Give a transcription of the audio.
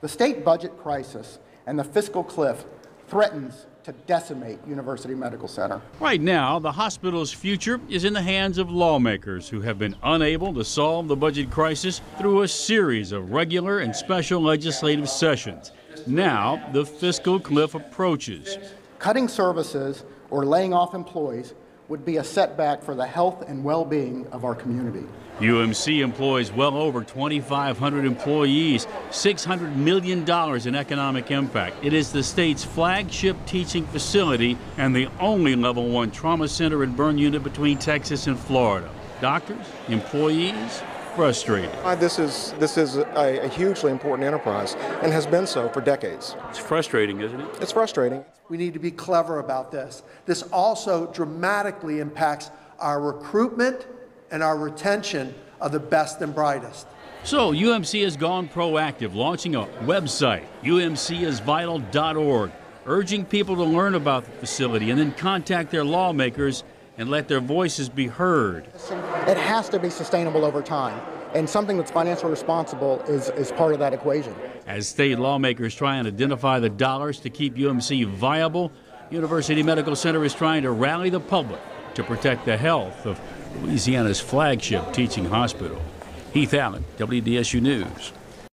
The state budget crisis and the fiscal cliff threatens to decimate University Medical Center. Right now, the hospital's future is in the hands of lawmakers who have been unable to solve the budget crisis through a series of regular and special legislative sessions. Now, the fiscal cliff approaches. Cutting services or laying off employees would be a setback for the health and well being of our community. UMC employs well over 2,500 employees, $600 million in economic impact. It is the state's flagship teaching facility and the only level one trauma center and burn unit between Texas and Florida. Doctors, employees, frustrated. Uh, This is this is a, a hugely important enterprise and has been so for decades. It's frustrating, isn't it? It's frustrating. We need to be clever about this. This also dramatically impacts our recruitment and our retention of the best and brightest. So, UMC has gone proactive, launching a website, umcisvital.org, urging people to learn about the facility and then contact their lawmakers and let their voices be heard. It has to be sustainable over time, and something that's financially responsible is, is part of that equation. As state lawmakers try and identify the dollars to keep UMC viable, University Medical Center is trying to rally the public to protect the health of Louisiana's flagship teaching hospital. Heath Allen, WDSU News.